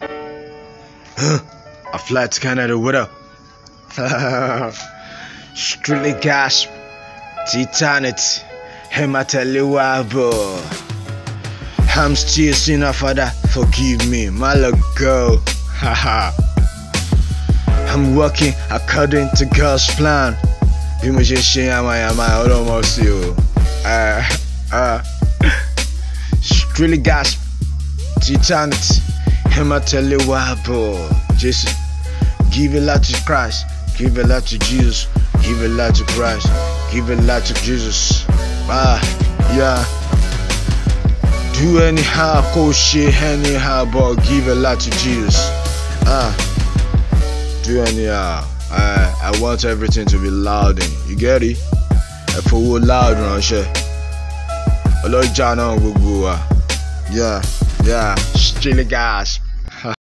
I fly to Canada, what up? Streetly gospel, Titanic, him I tell you why, bro. I'm still sinner, Father, forgive me, my little girl. I'm working according to God's plan. Bí mo ṣe ṣe yamayama ọlọ́mọ sí o. Ah, ah. Streetly gospel, Titanic, I you why, bro. Jesus, give a lot to Christ, give a lot to Jesus, give a lot to Christ, give a lot to Jesus. Ah, yeah. Do anyhow, ṣe anyhow, but give a lot to Jesus. Ah, do anyhow. I, I want everything to be loud in. You get it? Ẹ fowó loud ránṣẹ́. Ọlọ́jà náà gbogbo wa. Yeah, yeah, streetly gospel.